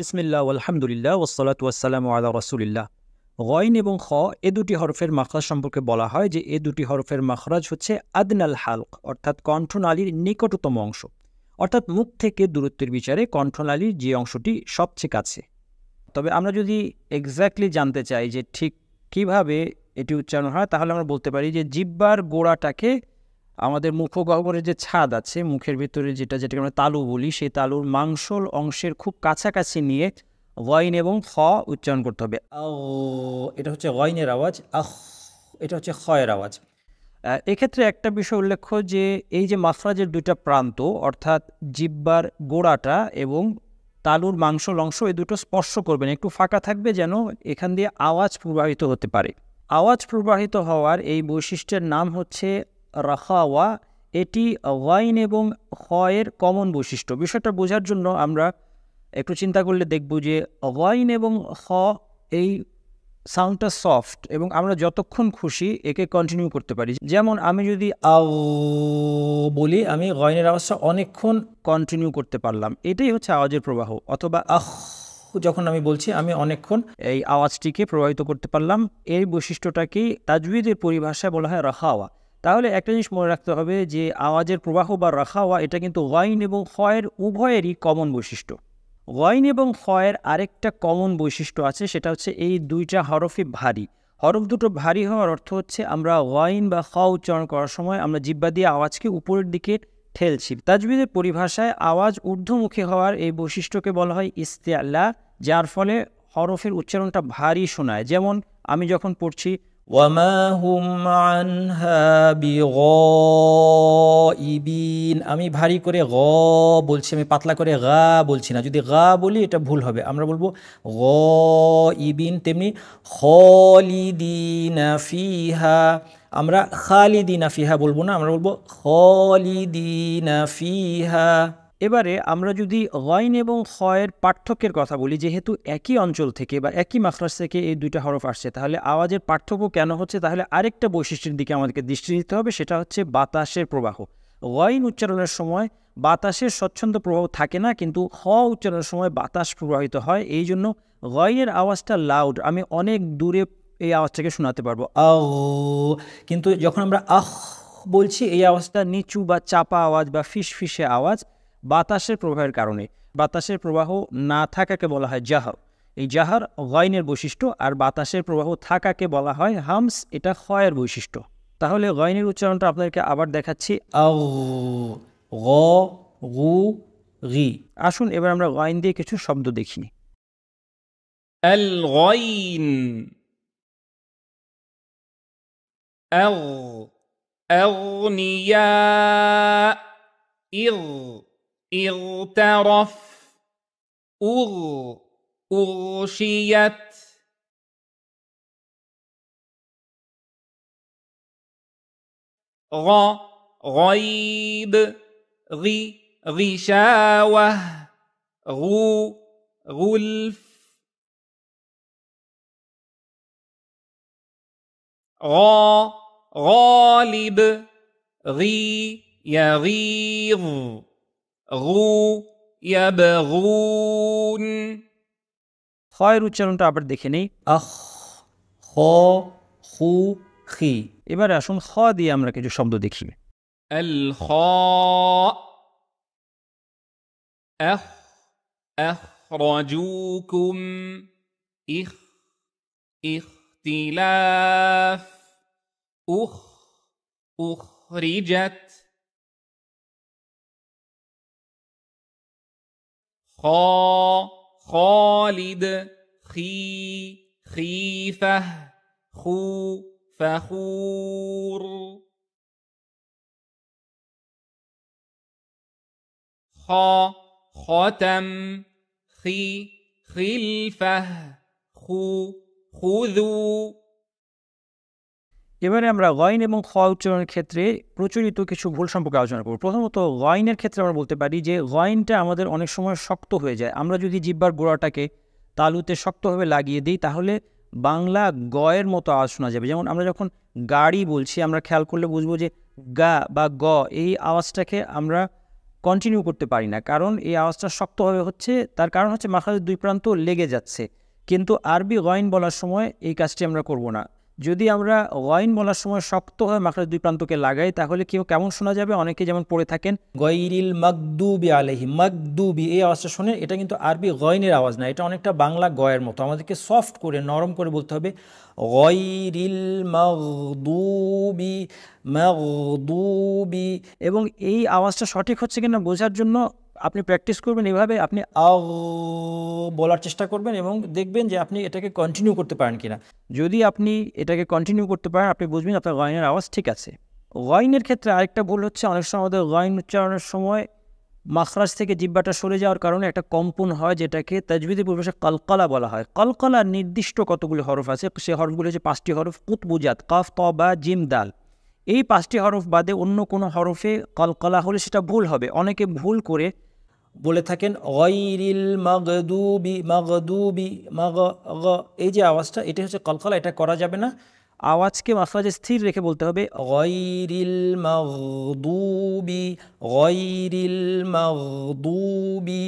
বিসমিল্লাহ, আলহামদুলিল্লাহ ওসলাত ওয়াসালাম আল্লাহ রসুলিল্লাহ। গয়ন এবং খ এ দুটি হরফের মাখরাজ সম্পর্কে বলা হয় যে এ দুটি হরফের মাখরাজ হচ্ছে আদনাল হালক, অর্থাৎ কণ্ঠনালীর নিকটতম অংশ। অর্থাৎ মুখ থেকে দূরত্বের বিচারে কণ্ঠনালীর যে অংশটি সবচেয়ে কাছে। তবে আমরা যদি এক্স্যাক্টলি জানতে চাই যে ঠিক কীভাবে এটি উচ্চারণ হয়, তাহলে আমরা বলতে পারি যে জিব্বার গোড়াটাকে আমাদের মুখগহ্বরের যে ছাদ আছে মুখের ভিতরে যেটা যেটাকে আমরা তালু বলি সেই তালুর মাংসল অংশের খুব কাছাকাছি নিয়ে ওয়াইন এবং খ উচ্চারণ করতে হবে। এটা হচ্ছে ওয়াইনের আওয়াজ আহ এটা হচ্ছে খয়ের আওয়াজ। এক্ষেত্রে একটা বিষয় উল্লেখ্য যে এই যে মাফরাজের দুইটা প্রান্ত অর্থাৎ জিব্বার গোড়াটা এবং তালুর মাংসল অংশ এই দুটো স্পর্শ করবেন। একটু ফাঁকা থাকবে যেন এখান দিয়ে আওয়াজ প্রবাহিত হতে পারে। আওয়াজ প্রবাহিত হওয়ার এই বৈশিষ্ট্যের নাম হচ্ছে রাখাওয়া, এটি ওয়াইন এবং হয়ের কমন বৈশিষ্ট্য। বিষয়টা বোঝার জন্য আমরা একটু চিন্তা করলে দেখব যে ওয়াইন এবং হ এই সাউন্ডটা সফট এবং আমরা যতক্ষণ খুশি একে কন্টিনিউ করতে পারি। যেমন আমি যদি আও বলি, আমি গয়নের আওয়াজটা অনেকক্ষণ কন্টিনিউ করতে পারলাম। এটাই হচ্ছে আওয়াজের প্রবাহ। অথবা আহ যখন আমি বলছি, আমি অনেকক্ষণ এই আওয়াজটিকে প্রভাবিত করতে পারলাম। এই বৈশিষ্ট্যটাকেই তাজবিদের পরিভাষায় বলা হয় রাখাওয়া। তাহলে একটা জিনিস মনে রাখতে হবে যে আওয়াজের প্রবাহ বা রাখাওয়া এটা কিন্তু ওয়াইন এবং ফয়ের উভয়েরই কমন বৈশিষ্ট্য। ওয়াইন এবং ফয়ের আরেকটা কমন বৈশিষ্ট্য আছে, সেটা হচ্ছে এই দুইটা হরফই ভারী। হরফ দুটো ভারী হওয়ার অর্থ হচ্ছে আমরা ওয়াইন বা খ উচ্চারণ করার সময় আমরা জিব্বা দিয়ে আওয়াজকে উপরের দিকে ঠেলছি। তাজবিদের পরিভাষায় আওয়াজ ঊর্ধ্বমুখী হওয়ার এই বৈশিষ্ট্যকে বলা হয় ইস্তেআল্লা যার ফলে হরফের উচ্চারণটা ভারী শোনায়। যেমন আমি যখন পড়ছি ওয়ামা হুম আনহা বিগিন আমি ভারী করে গ বলছি, আমি পাতলা করে গা বলছি না। যদি গা বলি, এটা ভুল হবে। আমরা বলব গ ইবিন তেমনি খলিদিনা ফিহা। আমরা খালিদিনা ফিহা বলব না, আমরা বলব খলিদিনা ফিহা। এবারে আমরা যদি গয়ন এবং খয়ের পার্থক্যের কথা বলি, যেহেতু একই অঞ্চল থেকে বা একই মাখরাজ থেকে এই দুইটা হরফ আসছে, তাহলে আওয়াজের পার্থক্য কেন হচ্ছে? তাহলে আরেকটা বৈশিষ্ট্যের দিকে আমাদেরকে দৃষ্টি দিতে হবে, সেটা হচ্ছে বাতাসের প্রবাহ। গয়ন উচ্চারণের সময় বাতাসের স্বচ্ছন্দ প্রবাহ থাকে না, কিন্তু হ উচ্চারণের সময় বাতাস প্রবাহিত হয়। এই জন্য গয়ের আওয়াজটা লাউড আমি অনেক দূরে এই আওয়াজটাকে শোনাতে পারব। আহ, কিন্তু যখন আমরা আহ বলছি, এই আওয়াজটা নিচু বা চাপা আওয়াজ বা ফিস ফিসে আওয়াজ বাতাসের প্রবাহের কারণে বাতাসের প্রবাহ না থাকাকে বলা হয় জাহার এই জাহার গয়নের বৈশিষ্ট্য আর বাতাসের প্রবাহ থাকাকে বলা হয় হামস এটা ক্ষয়ের বৈশিষ্ট্য তাহলে গয়নের উচ্চারণটা আপনাদেরকে আবার দেখাচ্ছি গি আসুন এবার আমরা গয়ন দিয়ে কিছু শব্দ দেখিনি الغين أغ أغنياء إغ اغترف أغ أغشيت. غ غيب. غي غشاوة. غو غلف. غا غالب. غي يغيظ. غو يبغون খয়ের উচ্চারণটা আবার দেখে নেই আহ খ খু খি এবারে আসুন খ দিয়ে আমরা কিছু শব্দ দেখি الخاء أخ أخرجوكم إخ اختلاف أخ أخرجت خا خالد خي خيفة خو فخور. خا ختم خي خلفة خو خذوا. এবারে আমরা গয়ন এবং খ উচ্চারণের ক্ষেত্রে প্রচলিত কিছু ভুল সম্পর্কে আলোচনা করব। প্রথমত গয়নের ক্ষেত্রে আমরা বলতে পারি যে গয়নটা আমাদের অনেক সময় শক্ত হয়ে যায়। আমরা যদি জিব্বার গোড়াটাকে তালুতে শক্তভাবে লাগিয়ে দিই, তাহলে বাংলা গয়ের মতো আওয়াজ শোনা যাবে। যেমন আমরা যখন গাড়ি বলছি, আমরা খেয়াল করলে বুঝব যে গা বা গ, এই আওয়াজটাকে আমরা কন্টিনিউ করতে পারি না। কারণ এই আওয়াজটা শক্তভাবে হচ্ছে, তার কারণ হচ্ছে মাখরাজের দুই প্রান্ত লেগে যাচ্ছে। কিন্তু আরবি গয়ন বলার সময় এই কাজটি আমরা করব না। যদি আমরা ওয়াইন বলার সময় শক্তভাবে মাখরাজ দুই প্রান্তকে লাগাই, তাহলে কেউ কেমন শোনা যাবে? অনেকে যেমন পড়ে থাকেন গৈরিল মাকদুবি আলহি মাকদুবি এই আওয়াজটা শুনে এটা কিন্তু আরবি গয়নের আওয়াজ না, এটা অনেকটা বাংলা গয়ের মতো। আমাদেরকে সফট করে, নরম করে বলতে হবে গৈরিল মাগদুবি মাগদুবি এবং এই আওয়াজটা সঠিক হচ্ছে কিনা বোঝার জন্য আপনি প্র্যাকটিস করবেন এভাবে, আপনি বলার চেষ্টা করবেন এবং দেখবেন যে আপনি এটাকে কন্টিনিউ করতে পারেন কিনা। যদি আপনি এটাকে কন্টিনিউ করতে পারেন, আপনি বুঝবেন আপনার গয়নের আওয়াজ ঠিক আছে। গয়নের ক্ষেত্রে আরেকটা ভুল হচ্ছে, অনেক সময় আমাদের গয়ন উচ্চারণের সময় মাখরাজ থেকে জিব্বাটা সরে যাওয়ার কারণে একটা কম্পন হয়, যেটাকে তাজবিদি পরিবেশে কলকলা বলা হয়। কলকলার নির্দিষ্ট কতগুলি হরফ আছে, সে হরফগুলি হচ্ছে পাঁচটি হরফ, কুতবুজাত, কফ, ত, বা, জিম, দাল। এই পাঁচটি হরফ বাদে অন্য কোনো হরফে কলকলা হলে সেটা ভুল হবে। অনেকে ভুল করে বলে থাকেন গৈরিল মগদুবি মগদুবি, মগ এই যে আওয়াজটা এটা হচ্ছে কলকলা, এটা করা যাবে না। আওয়াজকে মাফাজে স্থির রেখে বলতে হবে গৈরিল মগদুবি গৈরিল মগদুবি।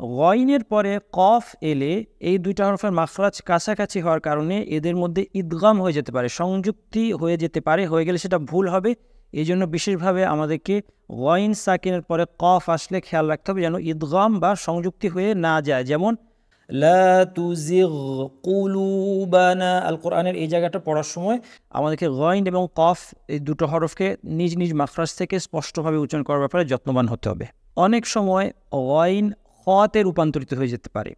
গয়নের পরে কফ এলে এই দুইটা হরফের মাখরাজ কাছাকাছি হওয়ার কারণে এদের মধ্যে ঈদগাম হয়ে যেতে পারে, সংযুক্তি হয়ে যেতে পারে, হয়ে গেলে সেটা ভুল হবে। এই জন্য বিশেষভাবে আমাদেরকে ওয়াইন সাকিনের পরে কফ আসলে খেয়াল রাখতে হবে যেন ঈদগাম বা সংযুক্তি হয়ে না যায়। যেমন কুলুবানা আল কোরআনের এই জায়গাটা পড়ার সময় আমাদেরকে গয়ন এবং কফ এই দুটো হরফকে নিজ নিজ মাখরাজ থেকে স্পষ্টভাবে উচ্চারণ করার ব্যাপারে যত্নবান হতে হবে। অনেক সময় ওয়াইন হতে রূপান্তরিত হয়ে যেতে পারে।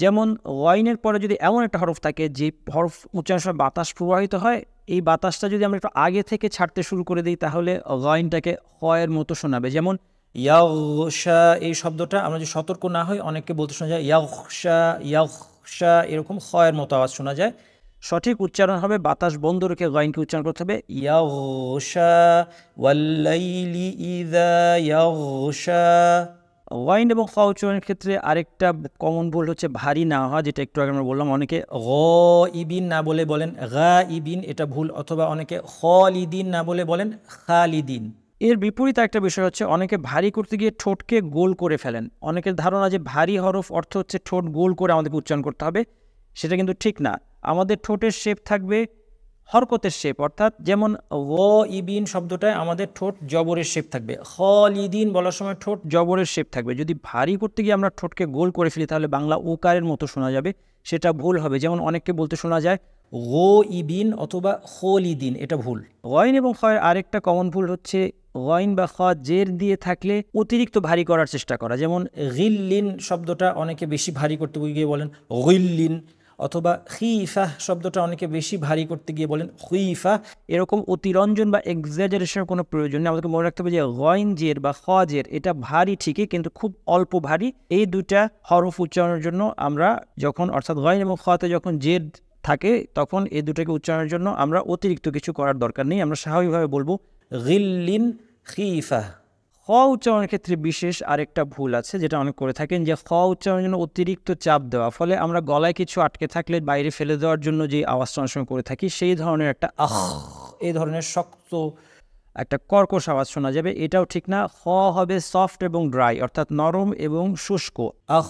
যেমন ওয়াইনের পরে যদি এমন একটা হরফ থাকে যে হরফ উচ্চারণের সময় বাতাস প্রবাহিত হয়, এই বাতাসটা যদি আমরা একটু আগে থেকে ছাড়তে শুরু করে দিই, তাহলে গয়নটাকে হয়ের মতো শোনাবে। যেমন ইয়াউশা এই শব্দটা আমরা যদি সতর্ক না হই, অনেককে বলতে শোনা যায় ইয়াউশা ইয়াউশা এরকম হয়ের মতো আওয়াজ শোনা যায়। সঠিক উচ্চারণ হবে, বাতাস বন্ধ রেখে গয়নকে উচ্চারণ করতে হবে ইয়াউশা ওয়াল্লাইলি ইদা ইয়াউশা ওয়াইন এবং খ উচ্চারণের ক্ষেত্রে আরেকটা কমন ভুল হচ্ছে ভারী না হওয়া, যেটা একটু আগে আমরা বললাম অনেকে গ ইবিন না বলে বলেন গা ইবিন এটা ভুল, অথবা অনেকে খলিদিন না বলে বলেন, খালিদিন। এর বিপরীত একটা বিষয় হচ্ছে অনেকে ভারী করতে গিয়ে ঠোঁটকে গোল করে ফেলেন। অনেকের ধারণা যে ভারী হরফ অর্থ হচ্ছে ঠোঁট গোল করে আমাদেরকে উচ্চারণ করতে হবে, সেটা কিন্তু ঠিক না। আমাদের ঠোঁটের শেপ থাকবে হরকতের শেপ অর্থাৎ যেমন ও ইবিন শব্দটায় আমাদের ঠোঁট জবরের শেপ থাকবে। হল ইদিন বলার সময় ঠোঁট জবরের শেপ থাকবে। যদি ভারী করতে গিয়ে আমরা ঠোঁটকে গোল করে ফেলি, তাহলে বাংলা ওকারের মতো শোনা যাবে, সেটা ভুল হবে। যেমন অনেককে বলতে শোনা যায় গো ইবিন অথবা ইদিন এটা ভুল। ওয়াইন এবং খয়ের আরেকটা কমন ভুল হচ্ছে, ওয়াইন বা খ জের দিয়ে থাকলে অতিরিক্ত ভারী করার চেষ্টা করা। যেমন গিল্লিন শব্দটা অনেকে বেশি ভারী করতে গিয়ে বলেন, গিল্লিন। অথবা খিফা শব্দটা অনেকে বেশি ভারী করতে গিয়ে বলেন হুইফা এরকম অতিরঞ্জন বা এক্সাজারেশনের কোনো প্রয়োজন নেই। আমাদেরকে মনে রাখতে হবে যে গয়ন জের বা খজের, এটা ভারী ঠিকই, কিন্তু খুব অল্প ভারী। এই দুইটা হরফ উচ্চারণের জন্য আমরা যখন, অর্থাৎ গয়ন এবং খতে যখন জের থাকে, তখন এই দুটাকে উচ্চারণের জন্য আমরা অতিরিক্ত কিছু করার দরকার নেই। আমরা স্বাভাবিকভাবে বলব গিল্লিন খিফা। খ উচ্চারণের ক্ষেত্রে বিশেষ আরেকটা ভুল আছে, যেটা অনেক করে থাকেন যে খ উচ্চারণের জন্য অতিরিক্ত চাপ দেওয়া। ফলে আমরা গলায় কিছু আটকে থাকলে বাইরে ফেলে দেওয়ার জন্য যে আওয়াজটা অনেক করে থাকি, সেই ধরনের একটা আহ, এই ধরনের শক্ত একটা কর্কশ আওয়াজ শোনা যাবে। এটাও ঠিক না। খ হবে সফট এবং ড্রাই অর্থাৎ নরম এবং শুষ্ক। আহ।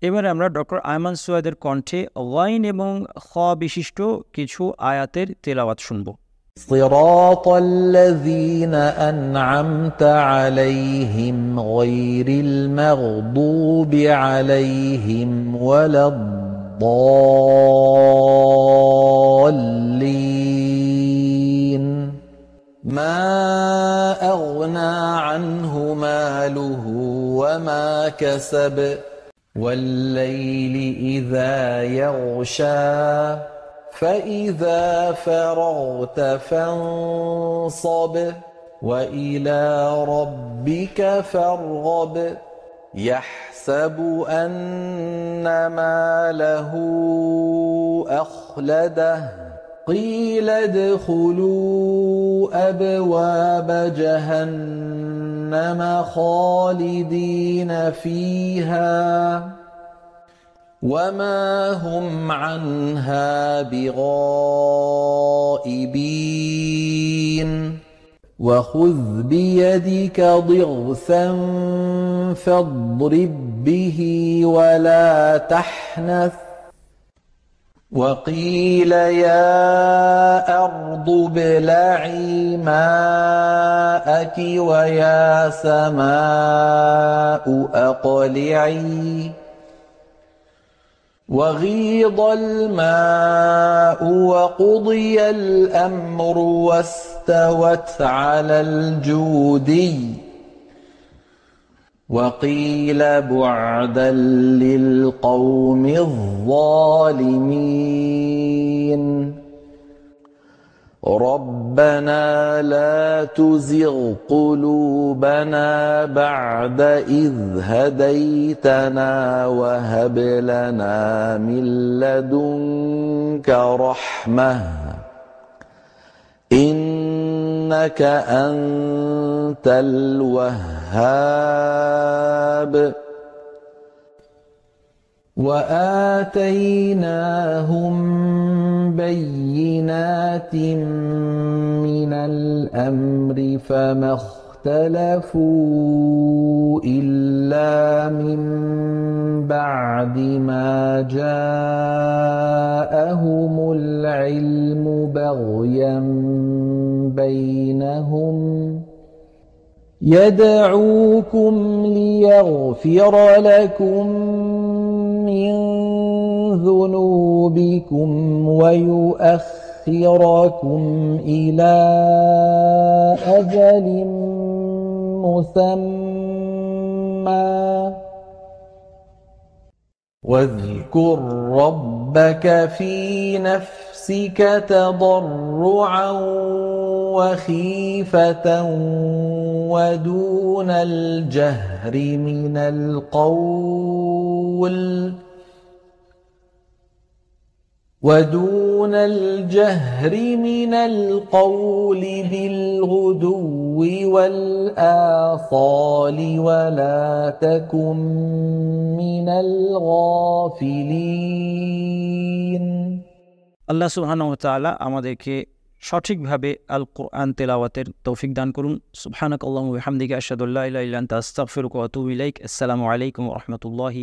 এবারে আমরা ডক্টর আয়মান সুয়াদের কণ্ঠে ওয়াইন এবং খ বিশিষ্ট কিছু আয়াতের তেলাওয়াত শুনব। صراط الذين أنعمت عليهم غير المغضوب عليهم ولا الضالين. ما أغنى عنه ماله وما كسب والليل إذا يغشى. فإذا فرغت فانصب وإلى ربك فارغب. يحسب أن ماله أخلده. قيل ادخلوا أبواب جهنم خالدين فيها. وما هم عنها بغائبين وخذ بيدك ضغثا فاضرب به ولا تحنث وقيل يا أرض ابلعي ماءك ويا سماء أقلعي وغيض الماء وقضي الأمر واستوت على الجودي. وقيل بعدا للقوم الظالمين. ربنا لا تزغ قلوبنا بعد إذ هديتنا وهب لنا من لدنك رحمة. إنك أنت الوهاب. وآتيناهم بينات من الأمر فما اختلفوا إلا من بعد ما جاءهم العلم بغيا بينهم يدعوكم ليغفر لكم من ذنوبكم ويؤخركم إلى أجل مسمى. واذكر ربك في نفسك تضرعا وخيفة ودون الجهر من القول ودون الجهر من القول بالغدو والآصال ولا تكن من الغافلين আল্লাহ সুবহানাহু ওয়া তাআলা আমাদেরকে সঠিকভাবে আল কোরআন তেলাওয়াতের তৌফিক দান করুন। সুবহানাক আল্লাহু আস্তাগফিরুকা ওয়া আতুবু ইলাইক। আসসালামু আলাইকুম ওয়া রাহমাতুল্লাহি